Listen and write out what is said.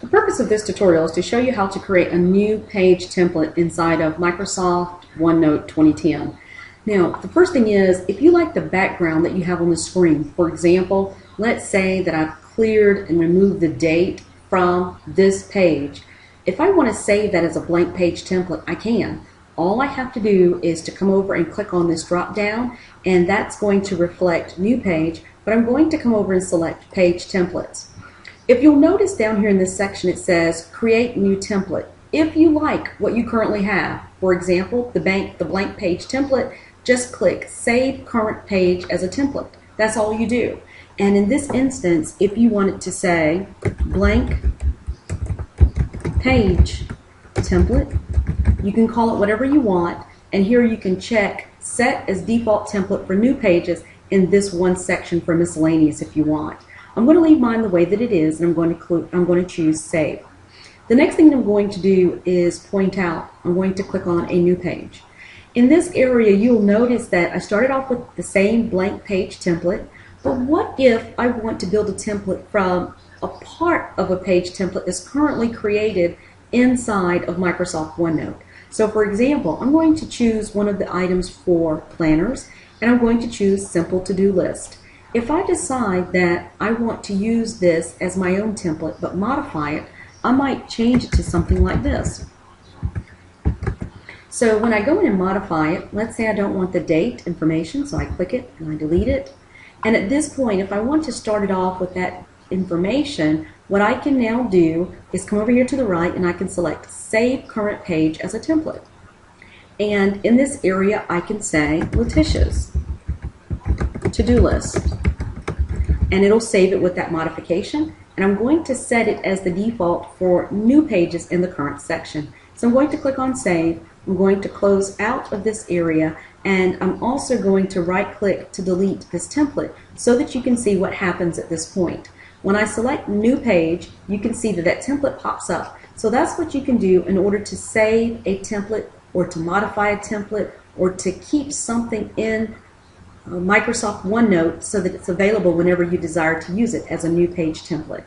The purpose of this tutorial is to show you how to create a new page template inside of Microsoft OneNote 2010. Now, the first thing is, if you like the background that you have on the screen, for example, let's say that I've cleared and removed the date from this page. If I want to save that as a blank page template, I can. All I have to do is to come over and click on this drop down, and that's going to reflect new page, but I'm going to come over and select page templates. If you'll notice down here in this section it says create new template. If you like what you currently have, for example, the, bank, the blank page template, just click save current page as a template. That's all you do. And in this instance, if you want it to say blank page template, you can call it whatever you want. And here you can check set as default template for new pages in this one section for miscellaneous if you want. I'm going to leave mine the way that it is, and I'm going to I'm going to choose Save. The next thing I'm going to do is point out, I'm going to click on a new page. In this area, you'll notice that I started off with the same blank page template, but what if I want to build a template from a part of a page template that's currently created inside of Microsoft OneNote? So for example, I'm going to choose one of the items for planners, and I'm going to choose Simple To-Do List. If I decide that I want to use this as my own template but modify it, I might change it to something like this. So when I go in and modify it, let's say I don't want the date information, so I click it and I delete it. And at this point, if I want to start it off with that information, what I can now do is come over here to the right and I can select Save Current Page as a template. And in this area, I can say Letitia's to-do list and it'll save it with that modification. And I'm going to set it as the default for new pages in the current section. So I'm going to click on Save. I'm going to close out of this area and I'm also going to right click to delete this template so that you can see what happens at this point. When I select New Page, you can see that that template pops up. So that's what you can do in order to save a template or to modify a template or to keep something in Uh, Microsoft OneNote so that it's available whenever you desire to use it as a new page template.